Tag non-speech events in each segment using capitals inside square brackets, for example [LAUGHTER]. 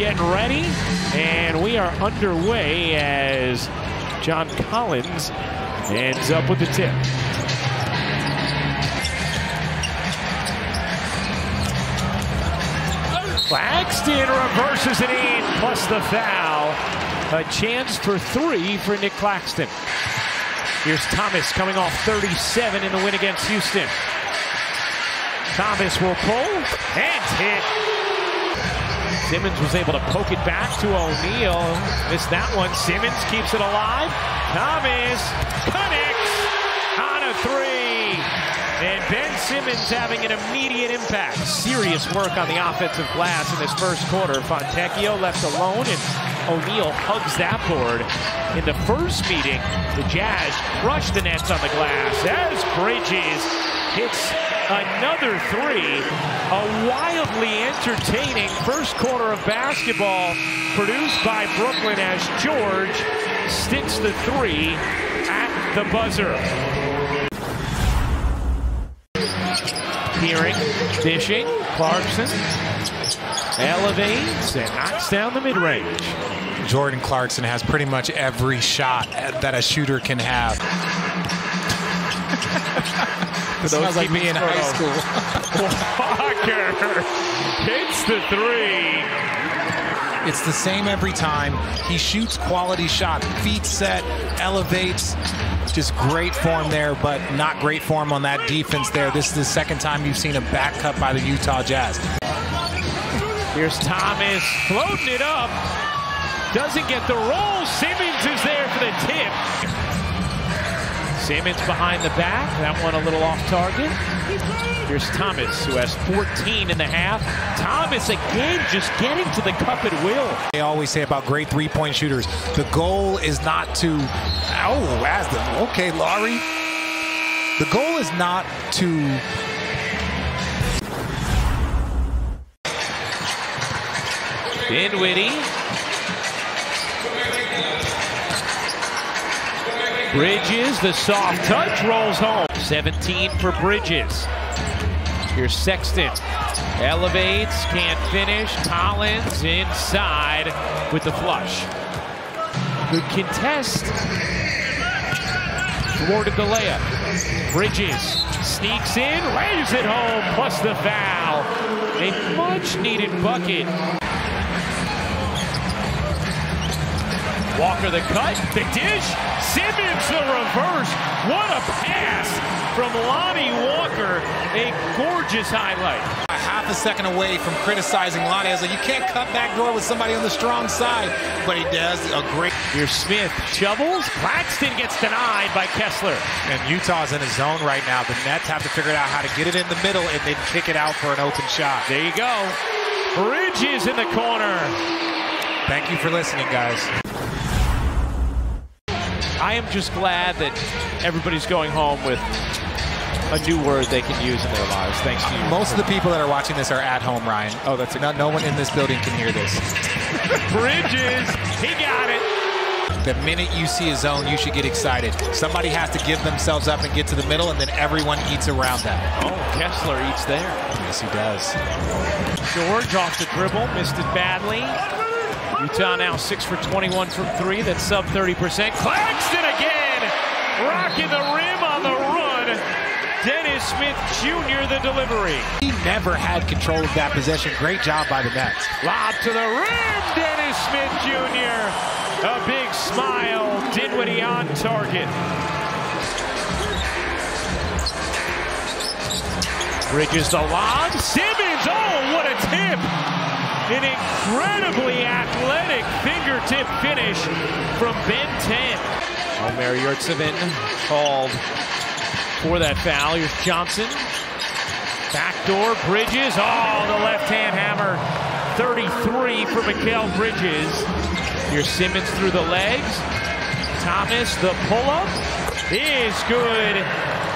getting ready, and we are underway as John Collins ends up with the tip. Claxton reverses it in, plus the foul. A chance for three for Nic Claxton. Here's Thomas coming off 37 in the win against Houston. Thomas will pull and hit. Simmons was able to poke it back to O'Neale. Missed that one. Simmons keeps it alive. Thomas connects on a three. And Ben Simmons having an immediate impact. Serious work on the offensive glass in this first quarter. Fontecchio left alone, and O'Neale hugs that board. In the first meeting, the Jazz crushed the nets on the glass as Bridges hits another three. A wildly entertaining first quarter of basketball produced by Brooklyn as George sticks the three at the buzzer. Hearing, dishing, Clarkson elevates and knocks down the mid-range. Jordan Clarkson has pretty much every shot that a shooter can have. [LAUGHS] this sounds like me in high school. Walker hits the three. It's the same every time. He shoots quality shot, feet set, elevates. Just great form there, but not great form on that defense there. This is the second time you've seen a back cut by the Utah Jazz. Here's Thomas floating it up. Doesn't get the roll. Simmons is there for the tip. Simmons behind the back. That one a little off target. Here's Thomas, who has 14 in the half. Thomas again just getting to the cup at will. They always say about great three-point shooters, the goal is not to, oh, as the, okay, Laurie. The goal is not to Dinwiddie. Bridges, the soft touch, rolls home. 17 for Bridges. Here's Sexton. Elevates, can't finish. Collins inside with the flush. Good contest. Thwarted the layup. Bridges sneaks in, lays it home, plus the foul. A much needed bucket. Walker the cut, the dish, Simmons the reverse. What a pass from Lonnie Walker. A gorgeous highlight. A half a second away from criticizing Lonnie. I was like, you can't cut back door with somebody on the strong side. But he does a great. Here's Smith, shovels. Claxton gets denied by Kessler. And Utah's in a zone right now. The Nets have to figure out how to get it in the middle and then kick it out for an open shot. There you go. Bridges in the corner. Thank you for listening, guys. I am just glad that everybody's going home with a new word they can use in their lives. Thanks to you. Most of the people that are watching this are at home, Ryan. Oh, that's a, no, no one in this building can hear this. [LAUGHS] Bridges, he got it. The minute you see a zone, you should get excited. Somebody has to give themselves up and get to the middle, and then everyone eats around that. Oh, Kessler eats there. Yes, he does. George off the dribble, missed it badly. Utah now 6 for 21 from 3. That's sub 30%. Claxton again! Rocking the rim on the run. Dennis Smith Jr. the delivery. He never had control of that possession. Great job by the Nets. Lob to the rim, Dennis Smith Jr. A big smile. Dinwiddie on target. Bridges the lob. Simmons, oh, what a tip! An incredibly athletic fingertip finish from Ben 10. Omer Yurtseven called for that foul. Here's Johnson. Backdoor, Bridges. Oh, the left-hand hammer. 33 for Mikal Bridges. Here's Simmons through the legs. Thomas, the pull-up is good.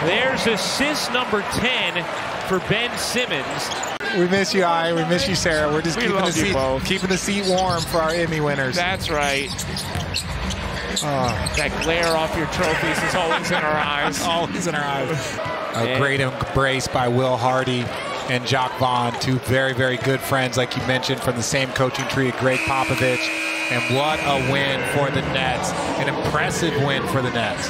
There's assist number 10 for Ben Simmons. We miss you, I. We miss you, Sarah. We're just We keeping the love you seat both. keeping the seat warm for our Emmy winners. That's right. Ah. That glare off your trophies is always in our [LAUGHS] eyes. Always in our eyes. [LAUGHS] A And- great embrace by Will Hardy. and Jacque Vaughn, two very, very good friends, like you mentioned, from the same coaching tree, Gregg Popovich. And what a win for the Nets. An impressive win for the Nets.